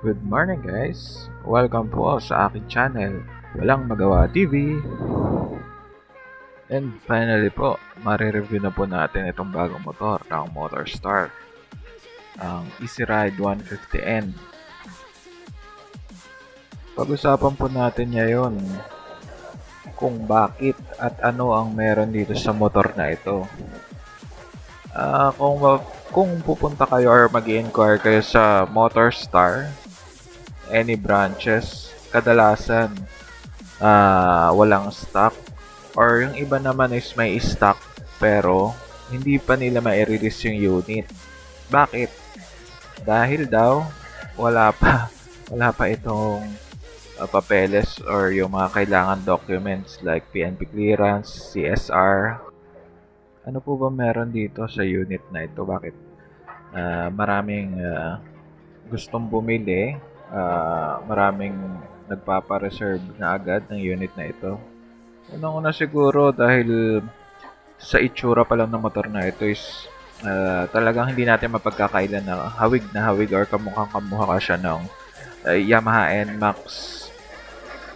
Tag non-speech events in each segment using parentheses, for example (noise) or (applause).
Good morning guys! Welcome po sa aking channel, Walang Magawa TV. And finally po, marireview na po natin itong bagong motor ng Motorstar. Ang Easy Ride 150N. Pag-usapan po natin ngayon kung bakit at ano ang meron dito sa motor na ito. Ah, kung kung pupunta kayo or mag inquire kayo sa Motorstar, any branches, kadalasan ah walang stock or yung iba naman is may stock pero hindi pa nila ma-release yung unit. Bakit? Dahil daw wala pa (laughs) wala pa itong uh, papeles or yung mga kailangan documents like PNP clearance, CSR, ano po ba meron dito sa unit na ito? Bakit ah, maraming ah, gustong bumili, ah, maraming nagpapa-reserve na agad ng unit na ito? Unang-una siguro dahil sa itsura pa lang ng motor na ito is ah, talagang hindi natin mapagkakailan na hawig na hawig or kamukhang kamukha ka siya ng ah, Yamaha NMAX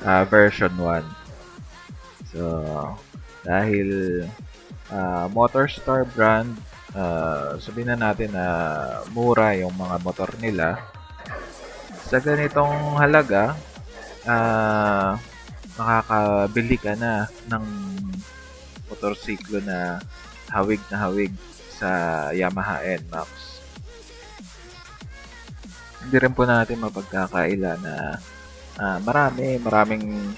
ah, version 1. So, dahil ah, Motorstar brand, ah, sabihin na natin na mura yung mga motor nila. Sa ganitong halaga, ah, makakabili ka na ng motorsiklo na hawig na hawig sa Yamaha NMAX. Hindi rin po natin mapagkakaila na ah, marami, maraming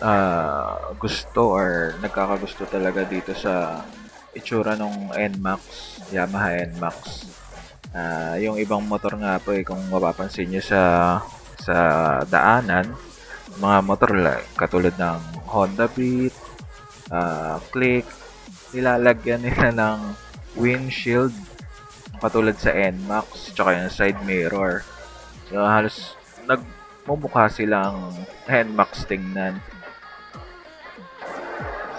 ah, gusto or nagkakagusto talaga dito sa itsura ng NMAX, Yamaha NMAX. Ah, yung ibang motor nga po eh, kung mapapansin nyo sa sa daanan, mga motor like, katulad ng Honda Beat, ah, Click, nilalagyan nila ng windshield katulad sa NMAX, tsaka yung side mirror. So, halos nagmumukha silang NMAX tingnan.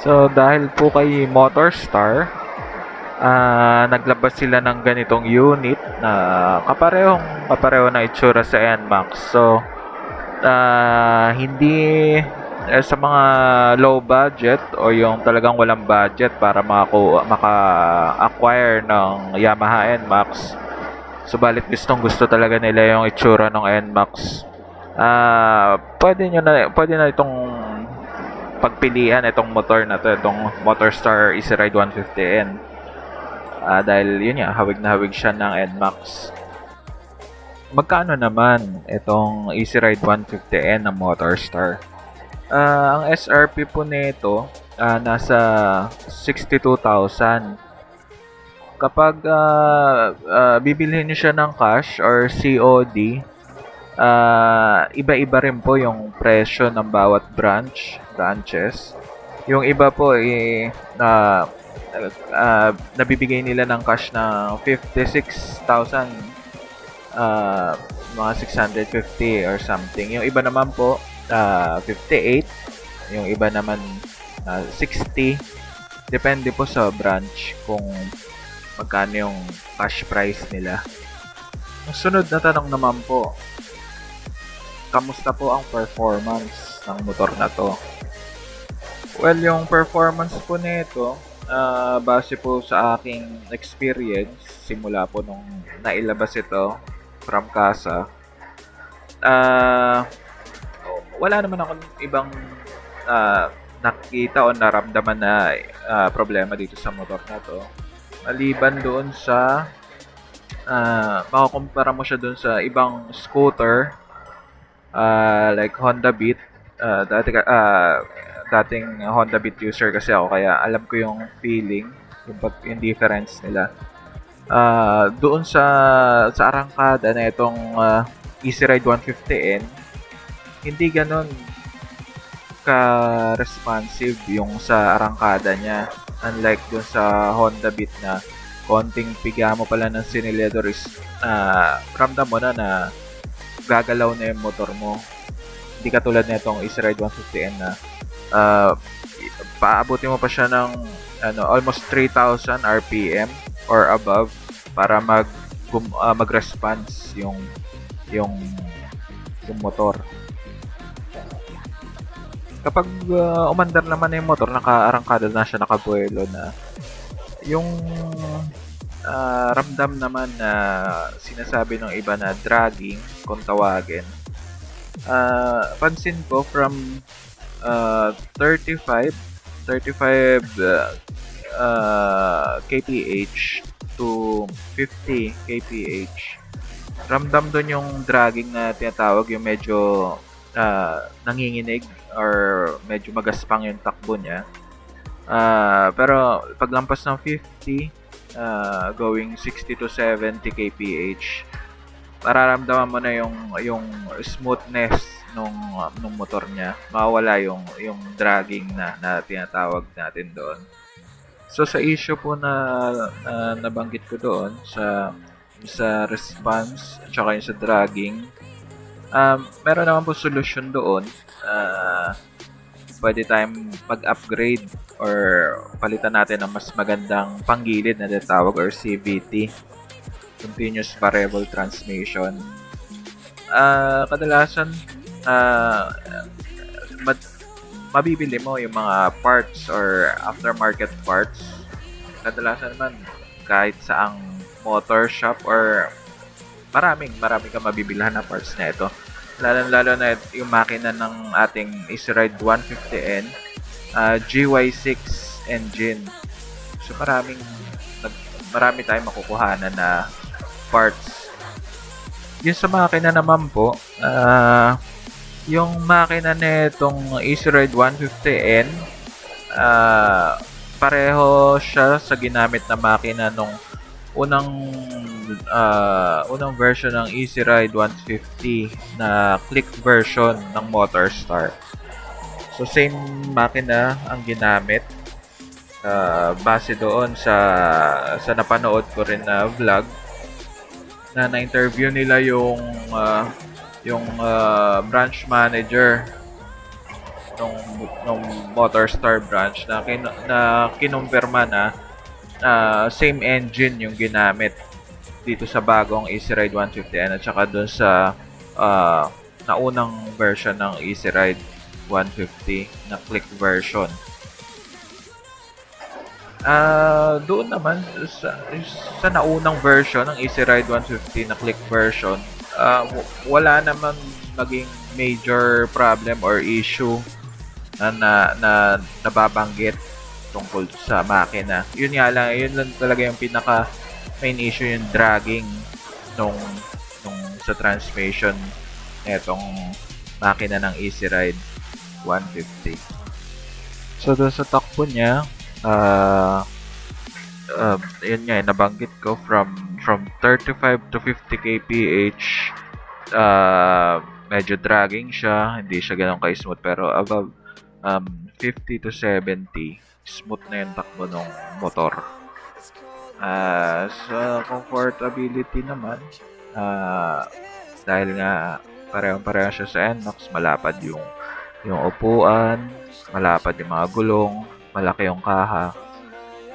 So, dahil po kay Motorstar, ah naglabas sila ng ganitong unit na kaparehong kapareho na itsura sa NMAX. So, ah hindi eh, sa mga low budget o yung talagang walang budget para makaku- maka-acquire ng Yamaha NMAX. Subalit gustong gusto talaga nila yung itsura ng NMAX. Ah, pwede nyo na pwede na itong pagpilian itong motor na to, itong Motorstar Easy Ride 150N. Ah, dahil yun nga, hawig na hawig siya ng NMAX. Magkano naman itong Easy Ride 150N ng Motorstar? Ah, ang SRP po nito ah, nasa 62,000. Kapag ah, ah, bibilhin niyo siya ng cash or COD, ah, iba-iba rin po yung presyo ng bawat branch, branches. Yung iba po eh na ah, nabibigay nila ng cash na 56,000 ah, mga 650 or something. Yung iba naman po ah, 58, yung iba naman ah, 60. Depende po sa branch kung magkano yung cash price nila. Ang sunod na tanong naman po, kamusta po ang performance ng motor na to? Well, yung performance po nito, ah, base po sa aking experience, simula po nung nailabas ito from casa, ah, wala naman akong ibang ah, nakita o naramdaman na ah, problema dito sa motor na to. Maliban doon sa ah, makakumpara mo siya doon sa ibang scooter ah, like Honda Beat. Ah, dati ka- ah, dating Honda Beat user kasi ako kaya alam ko yung feeling, yung, yung difference nila. Ah, doon sa sa arangkada na itong ah, Easy Ride 150N, hindi ganun ka-responsive yung sa arangkada niya. Unlike dun sa Honda Beat na konting piga mo pala ng sinilyador is ah, ramdam mo na na gagalaw na yung motor mo. Hindi katulad na itong Easy Ride 150N na ah, paabutin mo pa siya ng ano, almost 3,000 RPM or above para mag gum- ah, mag-response yung yung yung motor. Kapag uh, umandar naman na yung motor, nakaarangkada na siya, nakabuelo na, yung uh, ramdam naman na sinasabi ng iba na dragging, kung tawagin, uh, pansin ko from uh, 35 35 uh, uh, kph to 50 kph ramdam doon yung dragging na tinatawag yung medyo uh, nanginginig or medyo magaspang yung takbo niya. Uh, pero paglampas ng 50 uh, going 60 to 70 kph mararamdaman mo na yung yung smoothness nung nung motor niya. Mawala yung yung dragging na, na tinatawag natin doon. So sa issue po na, na nabanggit ko doon sa sa response at saka yung sa dragging um, meron naman po solution doon uh, pwede tayong mag-upgrade or palitan natin ng mas magandang panggilid na tinatawag or CVT continuous variable transmission. Uh, kadalasan, uh, mad- mabibili mo yung mga parts or aftermarket parts. Kadalasan naman, kahit saang motor shop or maraming, maraming ka mabibilhan na parts na ito. Lalo-lalo na yung makina ng ating Easyride 150N, uh, GY6 engine. So maraming marami tayong makukuhanan na parts. Yung sa makina naman po, uh, yung makina nitong Easyride 150N, uh, pareho siya sa ginamit na makina nung unang uh, unang version ng Easyride 150 na click version ng Motorstar. So same makina ang ginamit uh, base doon sa sa napanood ko rin na vlog na na-interview nila yung uh, yung uh, branch manager nung nung Motorstar branch na kin na kinumpirma na uh, same engine yung ginamit dito sa bagong Easy Ride 150 at saka doon sa uh, naunang version ng Easy Ride 150 na click version. Uh, doon naman sa, sa naunang version ng Easy Ride 150 na click version, uh, wala naman naging major problem or issue na, na, na nababanggit tungkol sa makina. Yun nga lang, yun lang talaga yung pinaka main issue yung dragging nung, nung sa transmission netong makina ng Easy Ride 150. So, doon sa takbo niya, uh, uh, yun nga, eh, nabanggit ko from from 35 to 50 kph uh, medyo dragging siya hindi siya ganun kay smooth pero above um, 50 to 70 smooth na yung takbo ng motor. Uh, sa comfortability naman uh, dahil nga parehong-pareho siya sa NMAX malapad yung yung upuan malapad yung mga gulong malaki yung kaha.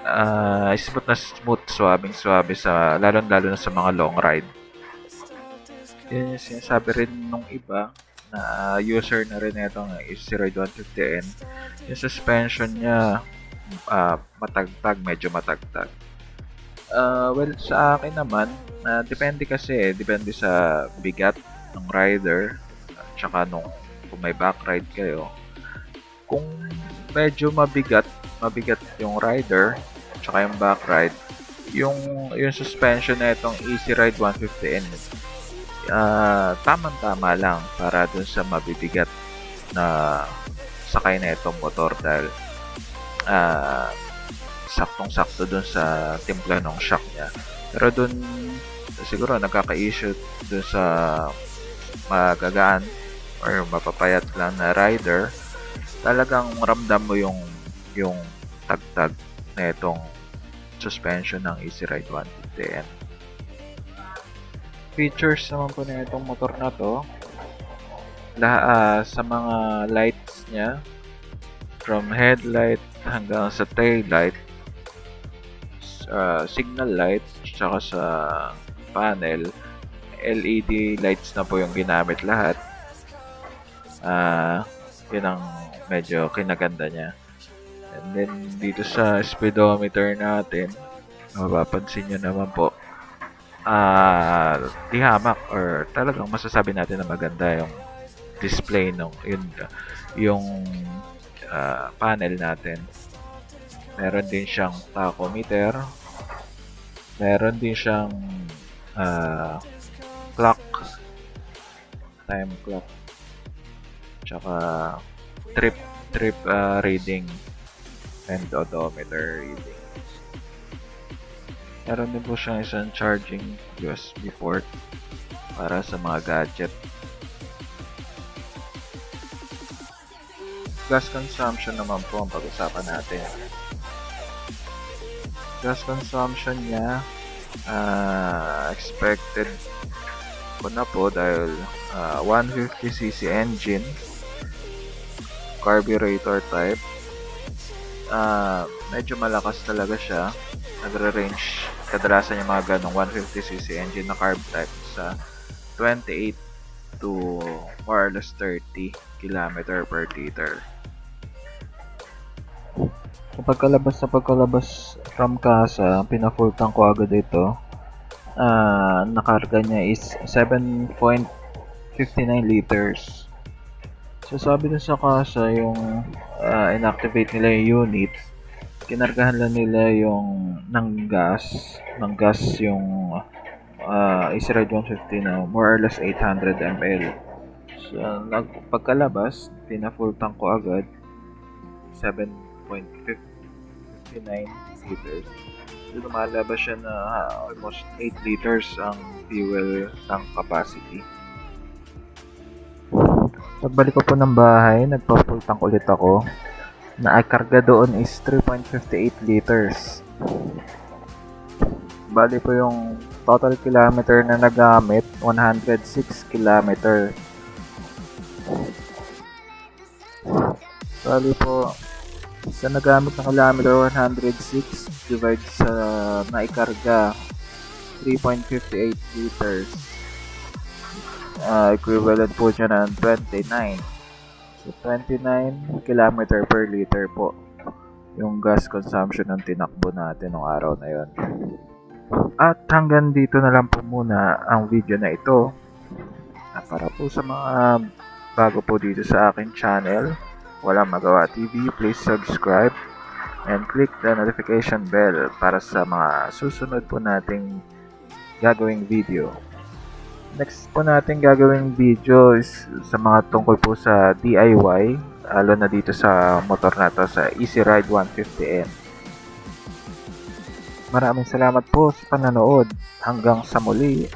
Uh, smooth na smooth, swabing swabe sa, lalo-lalo na sa mga long ride. Yun yung sinasabi rin nung iba na user na rin itong Easy 150N. Yung suspension niya, uh, matagtag, medyo matagtag. Uh, well, sa akin naman, uh, depende kasi, depende sa bigat ng rider, at saka nung kung may back ride kayo. Kung medyo mabigat, mabigat yung rider, tsaka yung back ride, yung, yung suspension na itong Easy Ride 150N, uh, tamang-tama lang para dun sa mabibigat na sakay na itong motor dahil uh, saktong-sakto dun sa timpla ng shock niya. Pero dun, siguro nagkaka-issue dun sa magagaan or mapapayat lang na rider talagang ramdam mo yung yung tagtag na itong suspension ng Easy Ride 150N. Features naman po na itong motor na to lah, uh, sa mga lights niya from headlight hanggang sa tail light uh, signal light tsaka sa panel LED lights na po yung ginamit lahat Ah, yun ang medyo kinaganda niya. And then, dito sa speedometer natin, mapapansin nyo naman po, ah, di hamak or talagang masasabi natin na maganda yung display ng yun, yung ah, panel natin. Meron din siyang tachometer. Meron din siyang ah, clock. Time clock. Tsaka trip trip ah, reading and odometer reading. Meron din po siyang isang charging USB port para sa mga gadget. Gas consumption naman po ang pag-usapan natin. Gas consumption niya ah, expected ko na po dahil ah, 150cc engine carburetor type. Ah medyo malakas talaga siya. Nagre-range kadalasan yung mga ganong 150cc engine na carb type sa 28 to more or less 30 km per liter. Sa pagkalabas sa pagkalabas from casa pina-full tank ko agad ito. Ah nakarga niya is 7.59 liters So sabi dun sa kasa yung ah, inactivate nila yung unit, kinargahan lang nila yung ng gas, ng gas yung uh, Israel 150 na more or less 800 ml. So nag pagkalabas, pina-full tank ko agad 7.59 liters. So lumalabas siya na ah, almost 8 liters ang fuel tank capacity. Pagbalik ko po ng bahay, nagpa-full tank ulit ako. Na karga doon is 3.58 liters. Bali po yung total kilometer na nagamit, 106 kilometer. Bali po, sa nagamit na kilometer 106 divide sa naikarga 3.58 liters uh, equivalent po siya ng 29. So, 29 km per liter po yung gas consumption ng tinakbo natin ng araw na yon. At hanggang dito na lang po muna ang video na ito. At para po sa mga bago po dito sa akin channel, Walang Magawa TV, please subscribe and click the notification bell para sa mga susunod po nating gagawing video. Next po natin gagawing video is sa mga tungkol po sa DIY, lalo na dito sa motor na to sa Easy Ride 150M. Maraming salamat po sa panonood. Hanggang sa muli.